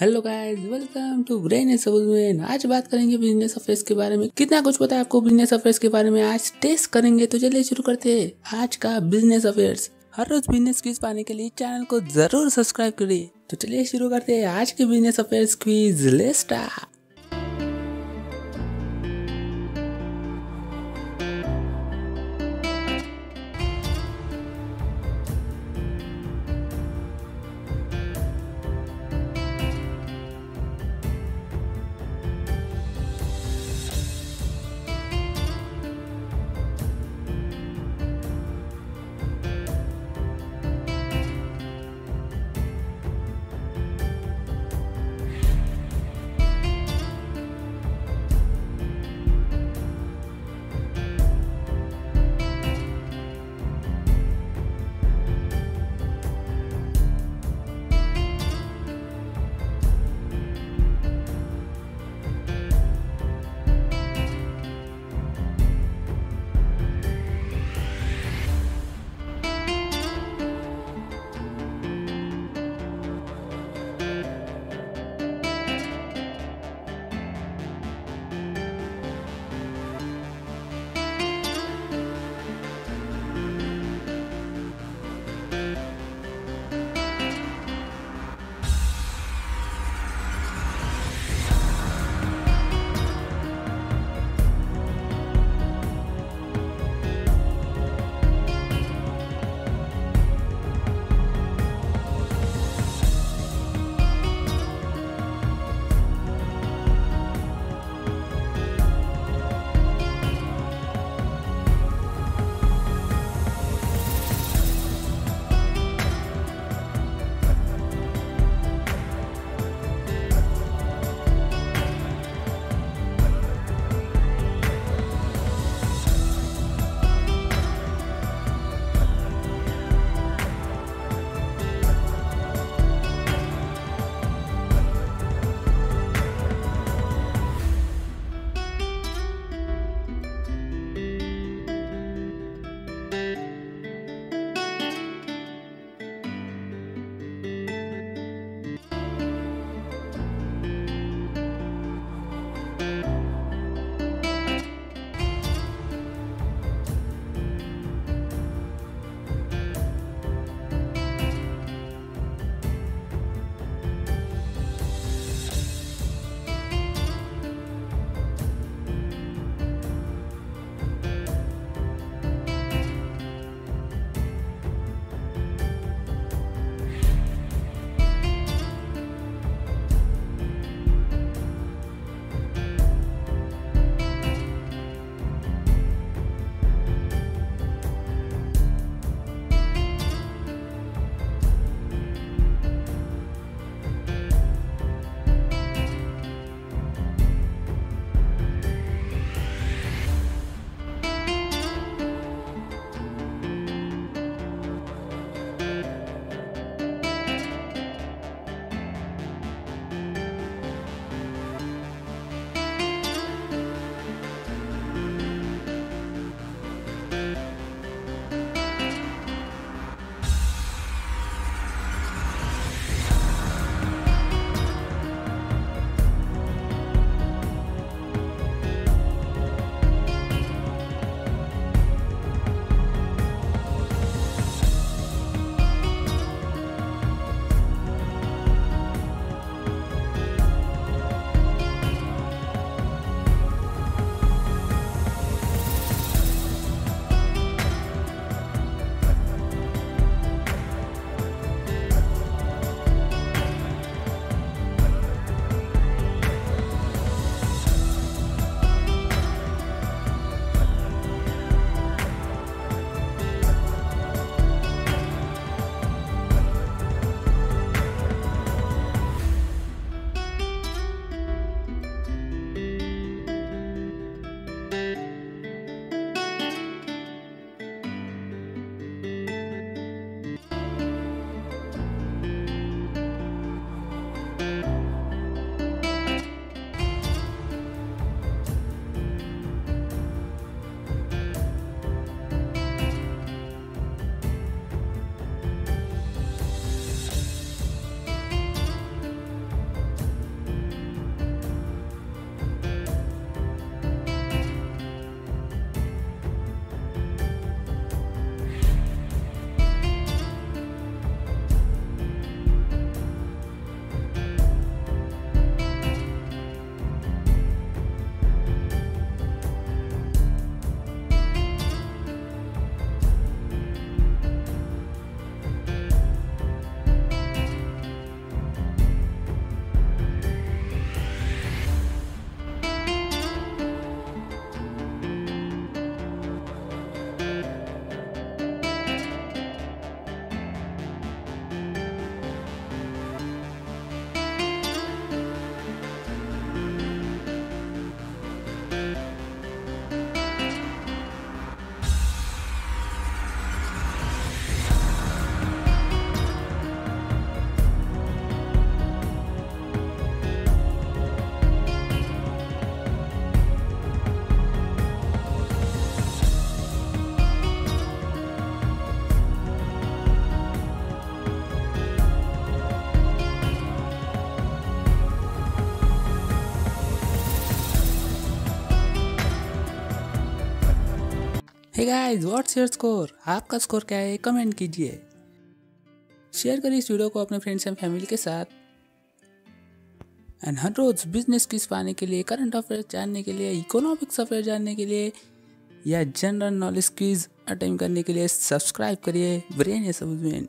Hello guys welcome to brain में आज बात करेंगे बिज़नेस अफेयर्स के बारे में। कितना कुछ पता है आपको बिज़नेस अफेयर्स के बारे में? आज टेस्ट करेंगे तो चलिए शुरू करते हैं। आज का बिज़नेस अफेयर्स हर रोज बिज़नेस क्विज पाने के लिए चैनल को ज़रूर सब्सक्राइब करिए। तो चलिए शुरू करते हैं आज के business affairs quiz list hey guys what's your score आपका स्कोर क्या है? कमेंट कीजिए। शेयर करिए इस वीडियो को अपने फ्रेंड्स एंड फैमिली के साथ। एंड हर रोज बिज़नेस किस पाने के लिए करंट अफेयर जानने के लिए इकोनॉमिक्स अफेयर जानने के लिए, या जनरल नॉलेज क्विज अटेम्प करने के लिए सब्सक्राइब करिए। ब्रेन समझ में।